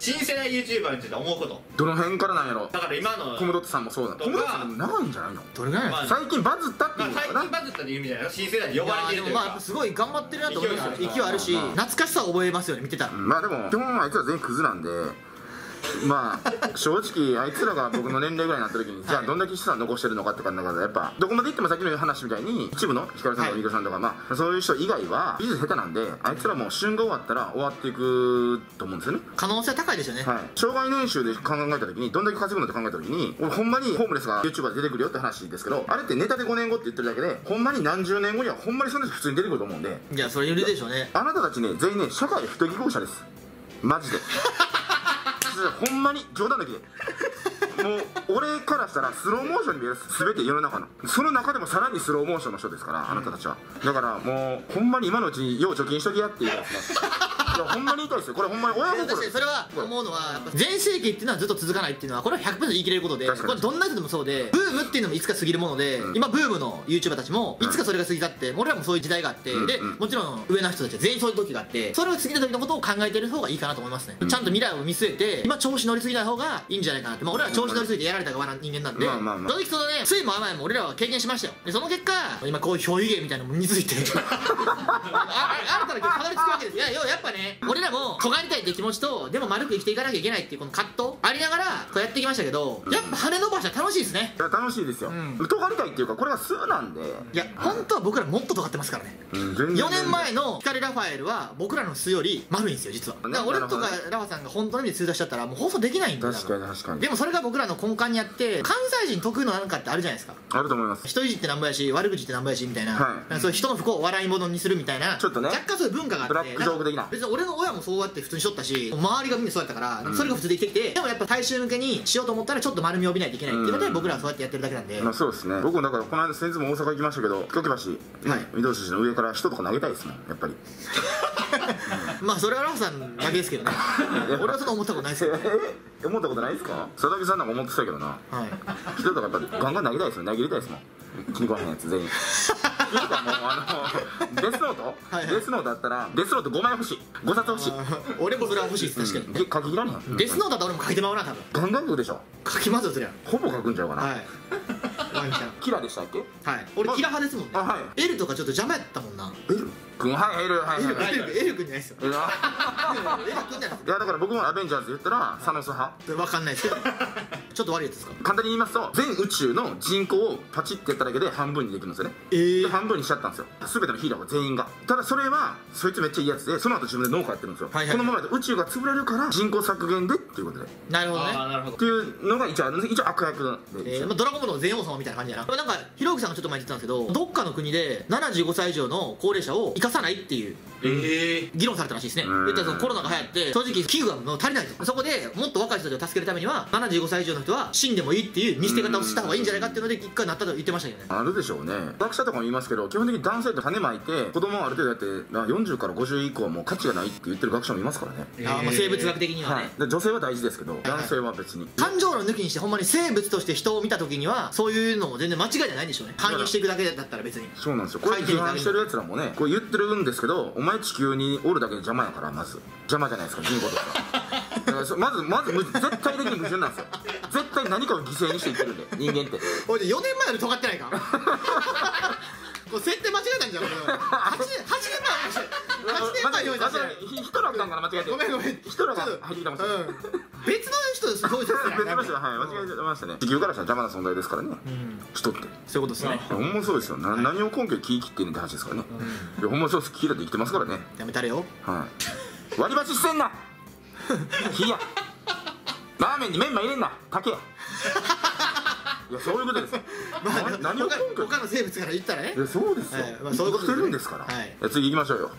新世代 YouTuber について思うこと。どの辺からなんやろ？だから今のコムドットさんもそうだコムドットさんでも長いんじゃないの？どれぐらいあ最近バズったってまあいうのかな。最近バズったっていう意味じゃない。の新世代に呼ばれているというかやでもまあすごい頑張ってるなと思います勢い勢いあるしまあ懐かしさを覚えますよね。見てたら。まあでも基本あいつら全員クズなんでまあ正直あいつらが僕の年齢ぐらいになった時にじゃあどんだけ資産残してるのかってかだからやっぱどこまで行ってもさっきの話みたい。に一部のヒカルさんとかミクさんとか、まあそういう人以外は技術下手なんであいつらもう旬が終わったら終わっていくと思うんですよね。可能性高いですよね。はい、障害年収で考えた時にどんだけ稼ぐのって考えた時に俺ほんまにホームレスが YouTuber で出てくるよって話ですけどあれってネタで5年後って言ってるだけでほんまに何十年後にはほんまにそんな人普通に出てくると思うんで。いやそれよりでしょうね。あなたたちね全員ね社会不適合者です。マジで ほんまに冗談抜きでもう俺からしたらスローモーションに見える全て世の中の。その中でもさらにスローモーションの人ですからあなたたちは。だからもうほんまに今のうちに要貯金しときやって言いますね。やほんまに言いですよ。これほんまに親心。です確かにそれは思うのは全盛期っていうのはずっと続かないっていうのはこれは100%言い切れることでこれどんな人でもそうでブームっていうのもいつか過ぎるもので、うん。今ブームの YouTuber たちもいつかそれが過ぎたって、俺らもそういう時代があって、でうんうん。もちろん上の人たちは全員そういう時があってそれを過ぎた時のことを考えてる方がいいかなと思いますね、うん。ちゃんと未来を見据えて今調子乗りすぎない方がいいんじゃないかなって、まあ、俺らは調子乗りすぎてやられた側の人間なんで、まあまあまあ。正直そのね酸いも甘いも俺らは経験しましたよ。でその結果今こういう表現芸みたいなのも身について。ああ新たなたどり着くわけです。いややっぱね俺らも尖りたいって気持ちとでも丸く生きていかなきゃいけないっていうこの葛藤ありながらこうやってきましたけどやっぱ羽伸ばしは楽しいですね。いや楽しいですよ、うん。尖りたいっていうかこれが素なんで、いや本当は僕らもっと尖ってますからね。うん、全然4年前の光ラファエルは僕らの素より丸いんですよ実は。だから俺とかラファさんが本当の意味で通出しちゃったらもう放送できないんだよ確かに確かに。でもそれが僕らの根幹にあって関西人特有のなんかってあるじゃないですか。あると思います。人いじってなんぼやし悪口ってなんぼやしみたいな、はい。そういう人の不幸を笑い物にするみたいなちょっとね。若干そういう文化があってブラックジョーク的な。別に俺の親もそうやって普通にしとったし周りがみんなそうやったから、それが普通で生きてきてでもやっぱ大衆向けにしようと思ったらちょっと丸みを帯びないといけないっていうので、うん僕らはそうやってやってるだけなんで、まあそうですね。僕もだからこの間先日も大阪行きましたけど京橋、はい御堂筋の上から人とか投げたいですもんやっぱり。まあそれはラフさんだけですけどね。俺はそんな思ったことないですけど。え思ったことないですか？佐々木さんなんか思ってたけどな。はい。人とかやっぱりガンガン投げたいですよ投げ入れたいですもん。気に食わへんやつ全員いうかもうあのデスノートはいはい。デスノートだったらデスノート5枚欲しい。5冊欲しい。俺もそれは欲しいです確かに、うん。書き切らねえデスノートだと俺も書いてまうな多分。ガンガン書くでしょ？書きますよそりゃ。ほぼ書くんちゃうかな、はい。ワンちゃん。キラでしたっけ？はい。俺キラ派ですもんね。あはい。L とかちょっと邪魔やったもんな。エル？君？はいエル。はいはいはい。L, L, L 君じゃないですよ。エルあ L 君じゃないいやだから僕もアベンジャーズ言ったらサノス派。ですわかんないですけどちょっと悪いやつですか？簡単に言いますと全宇宙の人口をパチってやっただけで半分にできるんですよね。えで半分にしちゃったんですよ。全てのヒーローが全員が。ただそれはそいつめっちゃいいやつでその後自分で農家やってるんですよ、はいはい。このままだと宇宙が潰れるから人口削減でっていうことで。っなるほどね。ああなるほど。ていうのが一応一応悪役で、えーまあ、ドラゴンボールの全王様みたいな感じやな。なんかひろゆきさんがちょっと前に言ってたんですけどどっかの国で75歳以上の高齢者を生かさないっていうええ議論されたらしいですね。うん。言ったらそのコロナが流行って正直器具がもう足りないと。そこでもっと若い人たちを助けるためには75歳以上の人は死んでもいいっていう見捨て方をした方がいいんじゃないかっていうので一回なったと言ってましたよねあるでしょうね。学者とかも言いますけど基本的に男性って種まいて子供をある程度やってな40から50以降はもう価値がないって言ってる学者もいますからね。あーまあ生物学的にはね、はい、で女性は大事ですけど男性は別に。感情論抜きにしてほんまに生物として人を見た時にはそういうのも全然間違いじゃないんでしょうね。反映していくだけだったら別に。そうなんですよ。これ批判してるやつらもねこう言ってるんですけどお前地球におるだけで邪魔やからまず。邪魔じゃないですか人口とか。まずまずむ絶対的に矛盾なんですよ。絶対何かを犠牲にしていってるんで 人間って。おい4年前より尖ってないか？これ設定間違えたんじゃんこれ。8, 年8年前8年前用意させて。ヒヒトラーんかな間違えてごめんごめん。ヒトラーが入ってきたもん。うん。別の人です用意させてない別の人がはい間違えてましたね。地球からしたら邪魔な存在ですからね。うん。人って。そういうことですね。ほんまそうですよ。な何を根拠に気切ってんねんって話ですからね。いやほんまそうです。気だって生きてますからね。やめたれよ。はい。割り箸してんな。火やラーメンにメンマ入れんな。竹や。いやそういうことです。まあな何を他他の生物から言ったらね。そうですよ、はい。まあそういうことるんですから、はい。次行きましょうよ